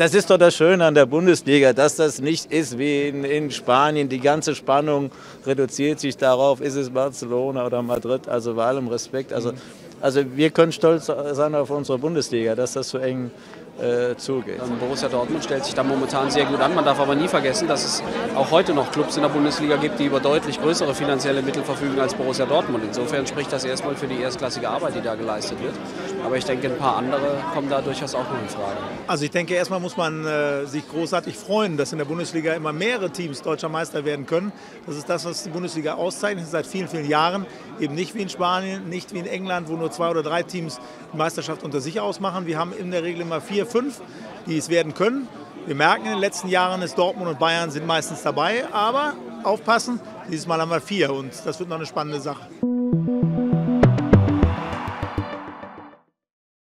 Das ist doch das Schöne an der Bundesliga, dass das nicht ist wie in, in, Spanien. Die ganze Spannung reduziert sich darauf, ist es Barcelona oder Madrid. Also bei allem Respekt. Also, also wir können stolz sein auf unsere Bundesliga, dass das so eng äh, zugeht. Ähm, Borussia Dortmund stellt sich da momentan sehr gut an. Man darf aber nie vergessen, dass es auch heute noch Clubs in der Bundesliga gibt, die über deutlich größere finanzielle Mittel verfügen als Borussia Dortmund. Insofern spricht das erstmal für die erstklassige Arbeit, die da geleistet wird. Aber ich denke, ein paar andere kommen da durchaus auch noch in Frage. Also ich denke, erstmal muss man äh, sich großartig freuen, dass in der Bundesliga immer mehrere Teams deutscher Meister werden können. Das ist das, was die Bundesliga auszeichnet seit vielen, vielen Jahren. Eben nicht wie in Spanien, nicht wie in England, wo nur zwei oder drei Teams die Meisterschaft unter sich ausmachen. Wir haben in der Regel immer vier, fünf, die es werden können. Wir merken in den letzten Jahren, dass Dortmund und Bayern sind meistens dabei, aber aufpassen, dieses Mal haben wir vier und das wird noch eine spannende Sache.